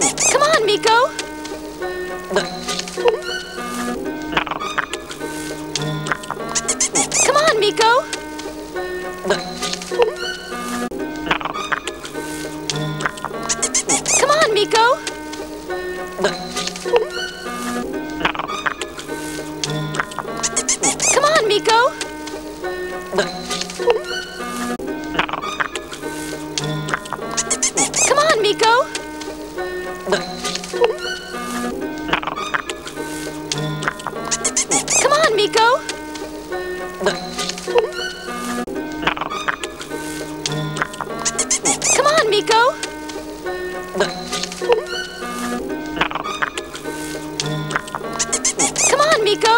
Come on, Meeko! Come on, Meeko! Come on, Meeko! Come on, Meeko! Come on, Meeko! Come on, Meeko. Come on, Meeko. Come on, Meeko.